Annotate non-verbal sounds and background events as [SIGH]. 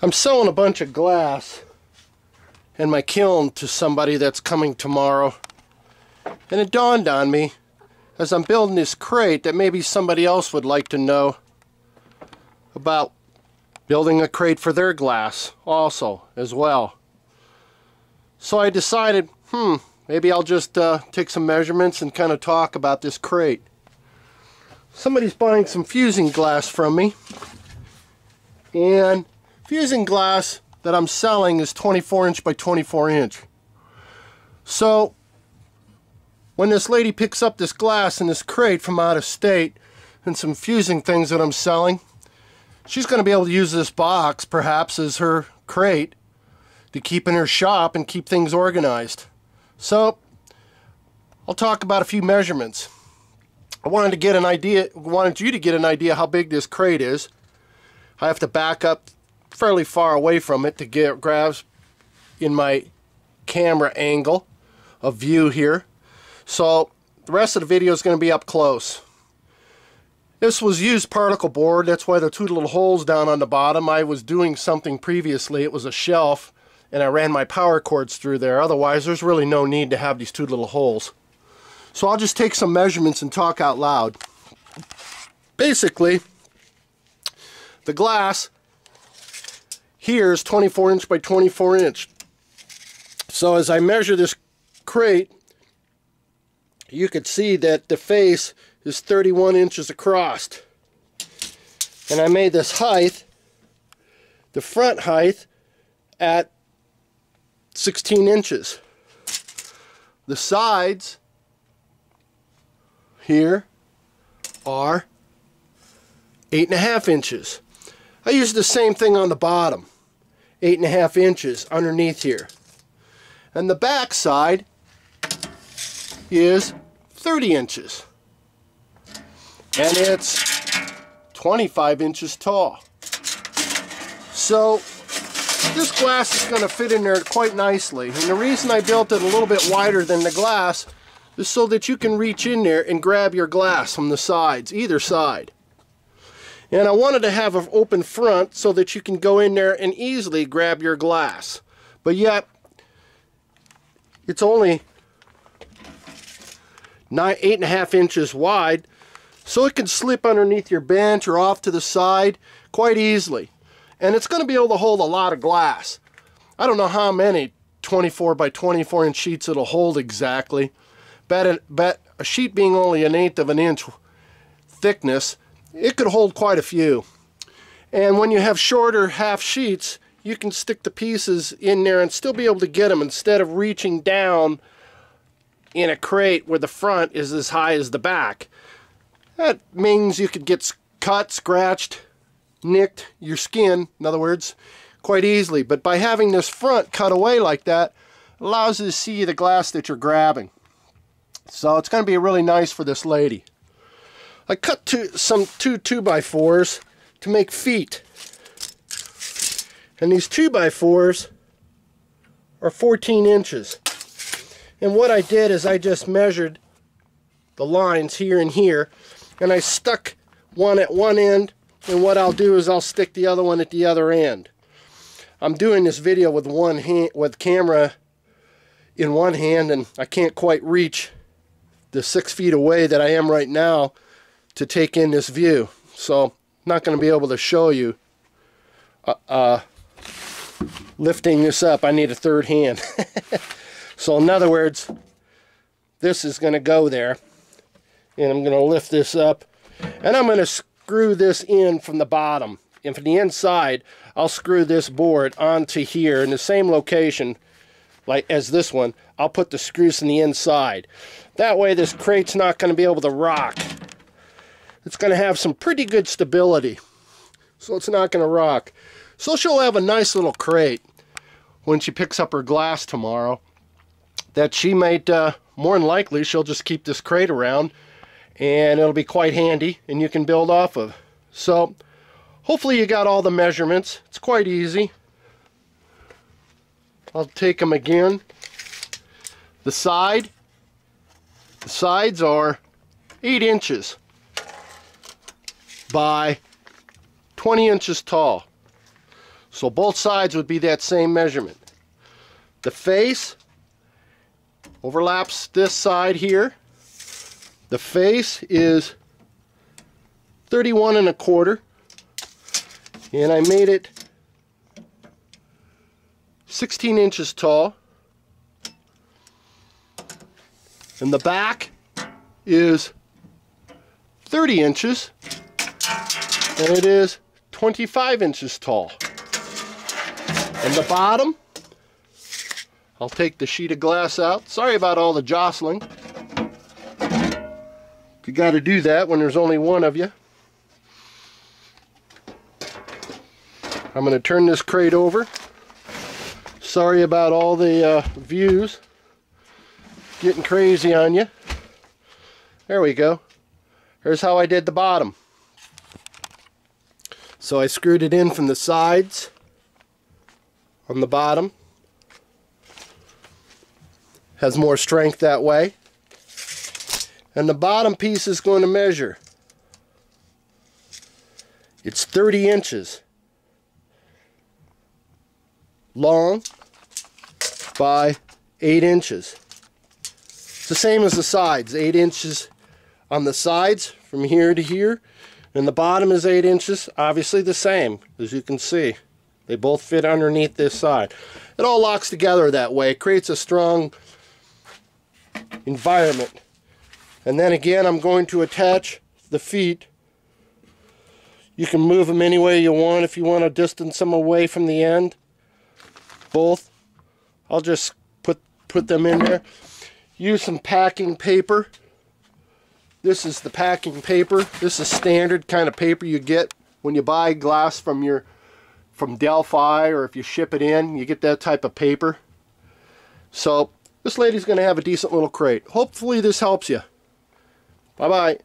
I'm selling a bunch of glass in my kiln to somebody that's coming tomorrow. And it dawned on me as I'm building this crate that maybe somebody else would like to know about building a crate for their glass also as well. So I decided, hmm, maybe I'll just uh, take some measurements and kind of talk about this crate. Somebody's buying some fusing glass from me and fusing glass that I'm selling is 24 inch by 24 inch. So when this lady picks up this glass in this crate from out of state and some fusing things that I'm selling, she's going to be able to use this box perhaps as her crate to keep in her shop and keep things organized. So I'll talk about a few measurements. I wanted to get an idea, wanted you to get an idea how big this crate is. I have to back up fairly far away from it to get grabs in my camera angle of view here. So the rest of the video is going to be up close. This was used particle board, that's why the two little holes down on the bottom. I was doing something previously, it was a shelf, and I ran my power cords through there. Otherwise, there's really no need to have these two little holes. So I'll just take some measurements and talk out loud. Basically, the glass here is 24 inch by 24 inch. So as I measure this crate, you could see that the face is 31 inches across. And I made this height, the front height, at 16 inches. The sides here are eight and a half inches. I use the same thing on the bottom, eight and a half inches underneath here. And the back side is 30 inches. And it's 25 inches tall. So this glass is going to fit in there quite nicely. And the reason I built it a little bit wider than the glass is so that you can reach in there and grab your glass from the sides, either side. And I wanted to have an open front so that you can go in there and easily grab your glass. But yet, it's only nine, eight and a half inches wide, so it can slip underneath your bench or off to the side quite easily. And it's going to be able to hold a lot of glass. I don't know how many 24 by 24 inch sheets it'll hold exactly. Bet, bet a sheet being only an eighth of an inch thickness, it could hold quite a few. And when you have shorter half sheets, you can stick the pieces in there and still be able to get them instead of reaching down in a crate where the front is as high as the back. That means you could get cut, scratched, nicked your skin, in other words, quite easily. But by having this front cut away like that, allows you to see the glass that you're grabbing. So it's going to be really nice for this lady. I cut two, some two 2x4s to make feet. And these 2x4s are 14 inches. And what I did is I just measured the lines here and here and I stuck one at one end and what I'll do is I'll stick the other one at the other end. I'm doing this video with one hand with camera in one hand and I can't quite reach the six feet away that I am right now to take in this view. So I'm not going to be able to show you uh, uh, lifting this up. I need a third hand. [LAUGHS] so in other words, this is going to go there. And I'm going to lift this up. And I'm going to screw this in from the bottom. And from the inside, I'll screw this board onto here in the same location like as this one. I'll put the screws in the inside. That way this crate's not going to be able to rock it's going to have some pretty good stability. So it's not going to rock. So she'll have a nice little crate when she picks up her glass tomorrow that she might, uh, more than likely, she'll just keep this crate around and it'll be quite handy and you can build off of. So hopefully you got all the measurements. It's quite easy. I'll take them again. The side, the sides are 8 inches by 20 inches tall. So both sides would be that same measurement. The face overlaps this side here. The face is 31 and a quarter. And I made it 16 inches tall. And the back is 30 inches. And it is 25 inches tall. And the bottom, I'll take the sheet of glass out. Sorry about all the jostling. You got to do that when there's only one of you. I'm going to turn this crate over. Sorry about all the uh, views. Getting crazy on you. There we go. Here's how I did the bottom. So I screwed it in from the sides on the bottom. Has more strength that way. And the bottom piece is going to measure. It's 30 inches long by 8 inches. It's the same as the sides, 8 inches on the sides from here to here, and the bottom is 8 inches, obviously the same, as you can see. They both fit underneath this side. It all locks together that way. It creates a strong environment. And then again, I'm going to attach the feet. You can move them any way you want if you want to distance them away from the end both. I'll just put, put them in there. Use some packing paper. This is the packing paper. This is standard kind of paper you get when you buy glass from your from Delphi or if you ship it in, you get that type of paper. So this lady's going to have a decent little crate. Hopefully this helps you. Bye-bye.